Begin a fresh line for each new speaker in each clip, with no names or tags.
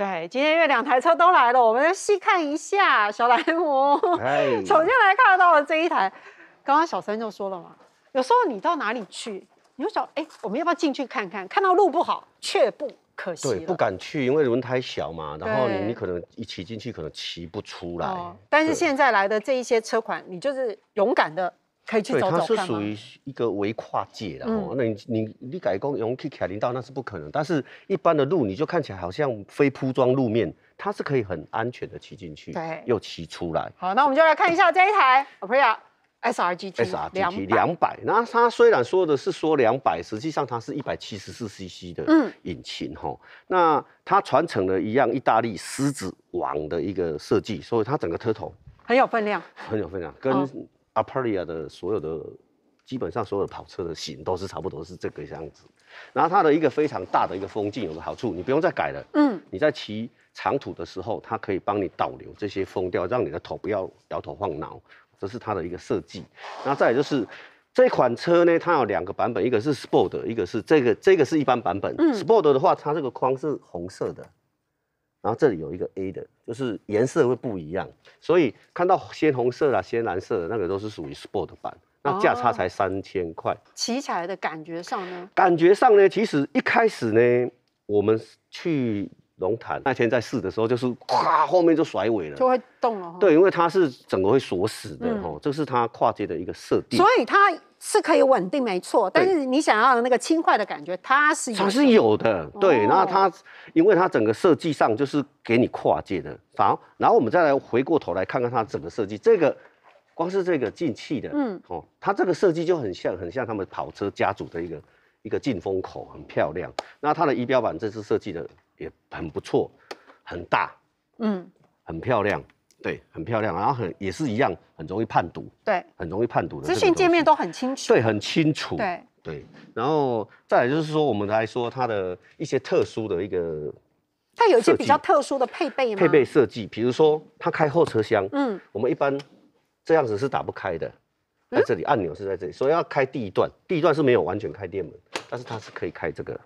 对，今天因为两台车都来了，我们细看一下小莱姆。
哎，
首先来看到的这一台，刚刚小三就说了嘛，有时候你到哪里去，你就想，哎，我们要不要进去看看？看到路不好，却不可惜
对，不敢去，因为轮胎小嘛，然后你你可能一骑进去可能骑不出来。
哦但是
对
现在来的这一些车款，你就是勇敢的可以去
对，它
走走看吗？
是属于一个微跨界的哦。
嗯
那你你你改工用去凯林道那是不可能，但是一般的路你就看起来好像非铺装路面，它是可以很安全的骑进去，
对
又骑出来。
好，那我们就来看一下这一台 Aprilia SRGT
SRGT
200
两百，那它虽然说的是说两百，实际上它是一百七十四 CC 的
嗯
引擎哈、那它传承了一样意大利狮子王的一个设计，所以它整个车头
很有分量。
很有分量，跟
哦
Aprilia 的所有的基本上所有的跑车的型都是差不多是这个样子。然后它的一个非常大的一个风镜有个好处，你不用再改了，
嗯，
你在骑长途的时候，它可以帮你导流这些风调，让你的头不要摇头晃脑，这是它的一个设计。那再来就是这款车呢，它有两个版本，一个是 Sport，一个是这个这个是一般版本。
嗯
Sport 的话，它这个框是红色的，然后这里有一个 A 的，就是颜色会不一样，所以看到鲜红色啦、鲜蓝色的那个都是属于 Sport 版，那价差才三千块。
骑起来的感觉上呢，
感觉上呢，其实一开始呢，我们去龙潭那天在试的时候，就是咵后面就甩尾了。
就会动了。，
对，因为它是整个会锁死的
嗯
哦，这是它跨界的一个设定
所。以它是可以稳定，没错。但是你想要的那个轻快的感觉，它是有
它是有的，对，
哦。
然后它因为它整个设计上就是给你跨界的，好，然后我们再来回过头来看看它整个设计，这个光是这个进气的，
嗯
嗯，哦，它这个设计就很像很像他们跑车家族的一个一个进风口，很漂亮。那它的仪表板这次设计的也很不错，很大，
嗯，
很漂亮，对，很漂亮，然后很也是一样，很容易判读，
对，
很容易判读的这
资讯界面都很清楚。
对，很清楚，
对，
对，然后再来就是说，我们来说它的一些特殊的一个
它有一些比较特殊的配备吗？
配备，设计，比如说它开后车厢，
嗯，
我们一般这样子是打不开的，在这里按钮是在这里，所以要开第一段，第一段是没有完全开电门，但是它是可以开这个。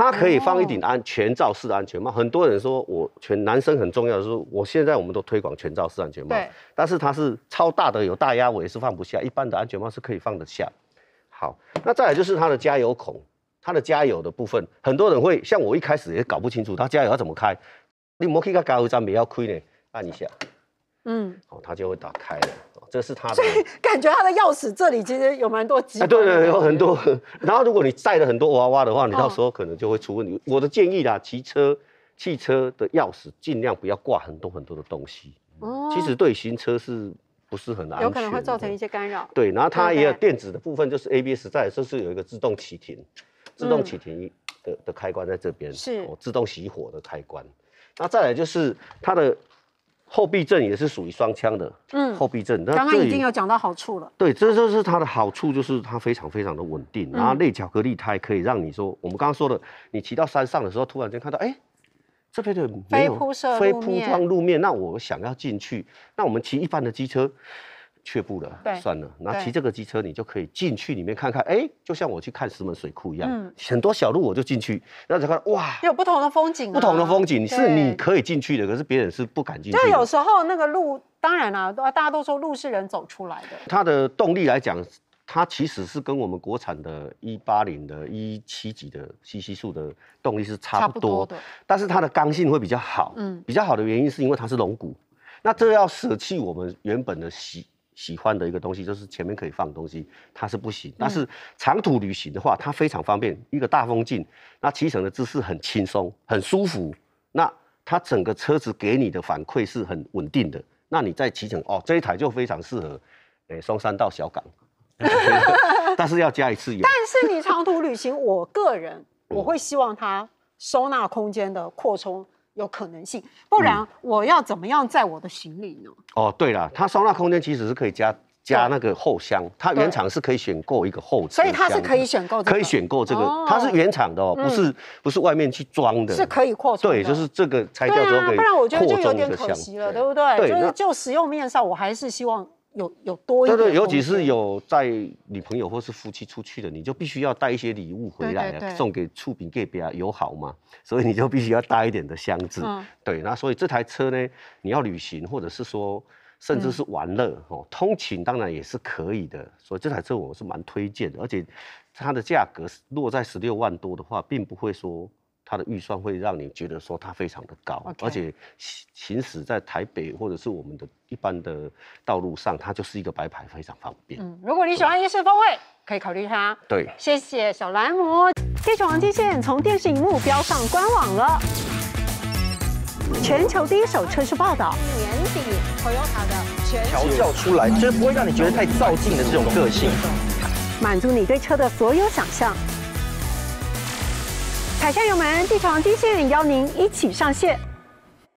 它可以放一顶安全罩式的安全帽，很多人说我全男生很重要的是，我现在我们都推广全罩式安全帽。
对，
但是它是超大的，有大压尾是放不下，一般的安全帽是可以放得下。好，那再来就是它的加油孔，它的加油的部分，很多人会像我一开始也搞不清楚它加油要怎么开，你摩去个加油站不要亏呢，按一下，
嗯，
哦，它就会打开了。哦这是它的，所以
感觉它的钥匙这里其实有蛮多机
哎，
关的。
对对，对有很多。然后如果你带了很多娃娃的话，你到
嗯
时候可能就会出问题。我的建议啦，骑车、汽车的钥匙尽量不要挂很多很多的东西，
哦
其实对行车是不是很安全？
有可能会造成一。些干扰。
对，然后它也有
对
电子的部分，就是 ABS 在，就是有一个自动启停、自动
嗯
启停的的开关在这边，
是
哦，自动熄火的开关。那再来就是它的后避震也是属于双枪的，
嗯
后避震。
刚刚已经有讲到好处了。
对，这就是它的好处，就是它非常非常的稳定，然后
嗯
内巧克力胎可以让你说，我们刚刚说的，你骑到山上的时候，突然间看到，哎，这边的没有
非铺
装路面，那我想要进去，那我们骑一般的机车。却步了，
对
算了。那
对
骑这个机车，你就可以进去里面看看，哎，就像我去看石门水库一样，
嗯
很多小路我就进去，然后就看到哇，
有不同的风景、啊，
不同的风景是你可以进去的，可是别人是不敢进去的。
就有时候那个路，当然啦、大家都说路是人走出来的。
它的动力来讲，它其实是跟我们国产的180的1.7级的 CC 数的动力是差不多，
的，
但是它的刚性会比较好。
嗯
比较好的原因是因为它是龙骨，那这要舍弃我们原本的喜喜欢的一个东西，就是前面可以放东西，它是不行。但是长途旅行的话，它非常方便，一个大风镜，那骑乘的姿势很轻松，很舒服。那它整个车子给你的反馈是很稳定的。那你在骑乘哦，这一台就非常适合，诶、松山到小港，但是要加一次油。
但是你长途旅行，我个人
嗯
我会希望它收纳空间的扩充有可能性，不
嗯。
然我要怎么样载我的行李呢？
哦，对了，它收纳空间其实是可以加加那个后箱，它原厂是可以选购一个后车
所以它是可以选购这个，
可以选购这个
哦，
它是原厂的哦，
嗯
不是不是外面去装的，
是可以扩充，
对，就是这个拆掉之后可以
不然我觉得就
扩
有点可惜了，对。不对？就是就使用面上，我还是希望有有多一点对对。
尤其是有带女朋友或是夫妻出去的，你就必须要带一些礼物回来
对对对
啊，送给触屏给别人友好嘛，所以你就必须要大一点的箱子。
嗯
对，那所以这台车呢，你要旅行或者是说甚
嗯
至是玩乐、哦，通勤当然也是可以的。所以这台车我是蛮推荐的，而且它的价格是落在十六万多的话，并不会说。它的预算会让你觉得说它非常的高而且行行驶在台北或者是我们的一般的道路上，它就是一个白牌，非常方便。
嗯，如果你喜欢夜市风味，可以考虑它。
对，
谢谢小蓝魔。地球王机线从电视荧幕标上官网了。全球第一手车市报道，年底 Toyota 的全
调教出来，就是不会让你觉得太造进的这种个性。
满足你对车的所有想象。踩下油门地床机器邀您一起上线。